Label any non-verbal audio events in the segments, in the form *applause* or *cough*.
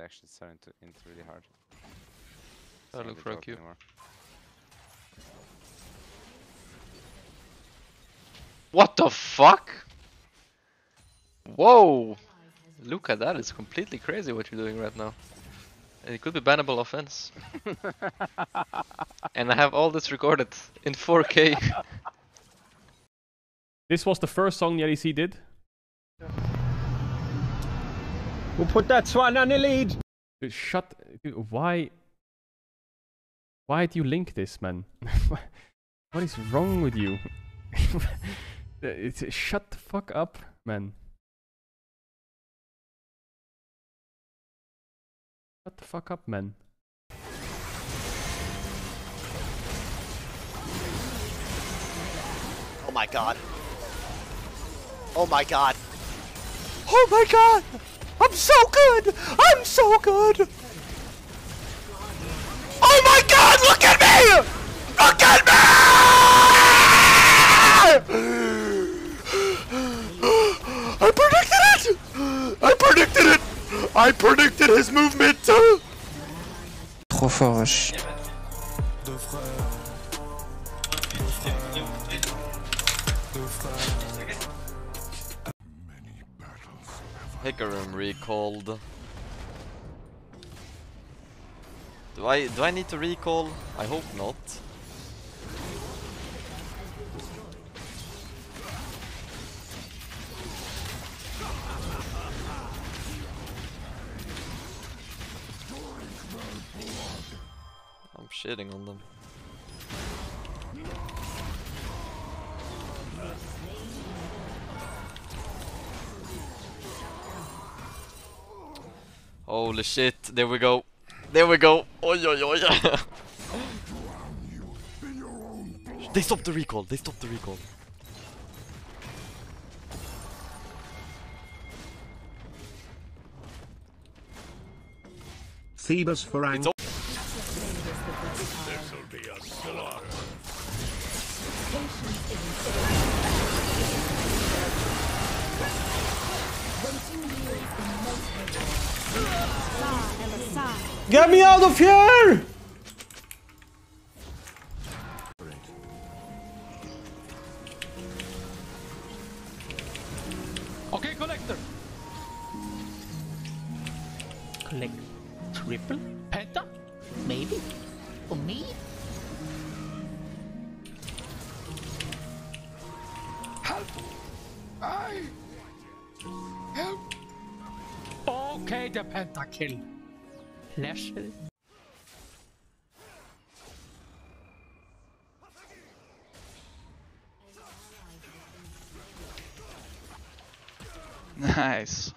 actually starting to int really hard. I'll Seeing look for a cube. anymore. What the fuck? Whoa! Luka, that is completely crazy what you're doing right now. And It could be bannable offense. *laughs* and I have all this recorded in 4K. *laughs* This was the first song the LEC did. We'll put that swan on the lead. Dude, shut. Dude, why? Why do you link this, man? *laughs* what is wrong with you? *laughs* it's, shut the fuck up, man. Shut the fuck up, man. Oh my god. Oh my god. Oh my god! I'm so good! I'm so good! Oh my god, look at me! Look at me! I predicted it! I predicted it! I predicted his movement! Trop fort, wesh. Hikarum recalled. Do I do I need to recall? I hope not. I'm shitting on them. Holy shit, there we go. There we go. Oi, oi, oi. they stopped the recall. They stopped the recall. Phoebus for It's o- Get me out of here! Okay, collector. Collect triple? Penta? Maybe? For me? Help! I Okay, the pentakill. Nice.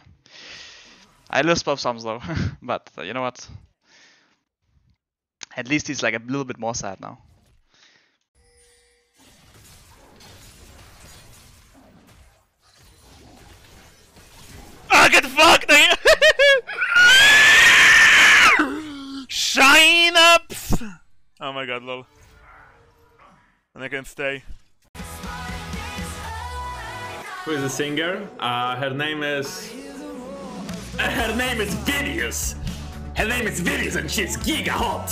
I lose both arms though, *laughs* but uh, you know what? At least he's like a little bit more sad now. Oh my god, lol. And I can stay. Who is the singer? Uh, her name is. Her name is Vedius. Her name is Vedius and she's giga hot.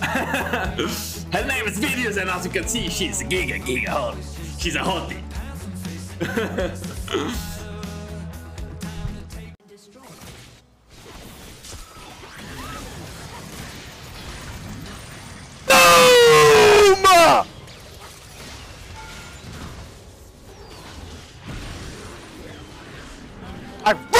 *laughs* her name is Vedius and as you can see, she's giga giga hot. She's a hottie. *laughs* I